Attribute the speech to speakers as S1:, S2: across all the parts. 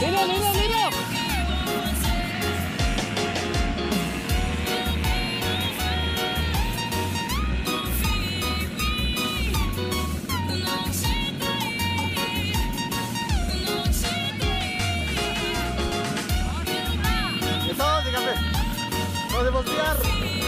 S1: ¡Mira, mira, mira! Estamos de café. Podemos guiar.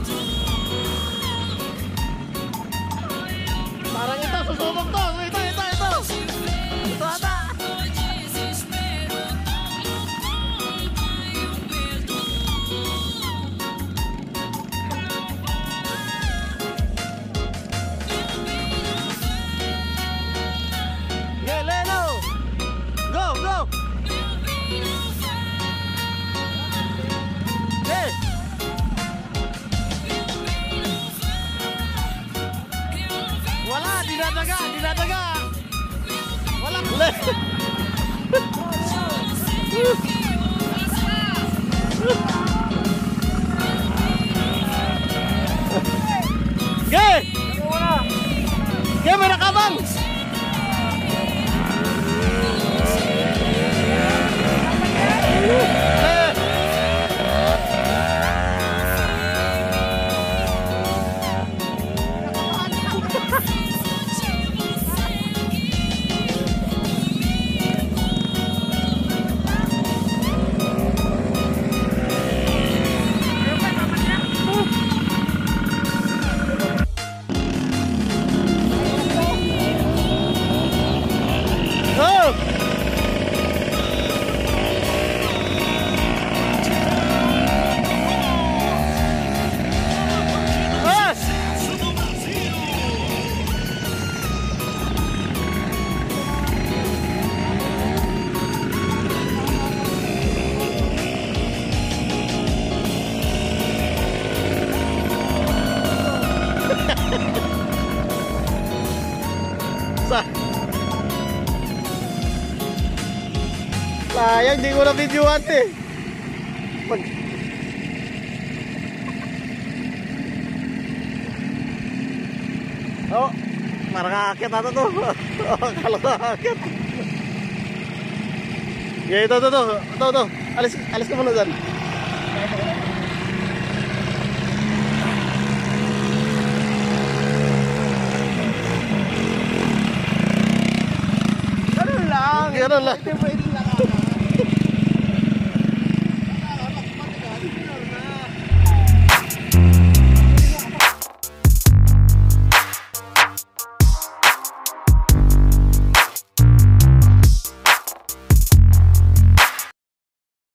S1: susubok to. Dinadaga, dinadaga. Wala. Le. Sa Sayang, di ko na videoan eh. Pag... Oh, marang aakyat ata to. Oh, ko aakyat. Yeah, ito, ito, ito. Ito, ito. Alis, alis ka muna. 别 don't.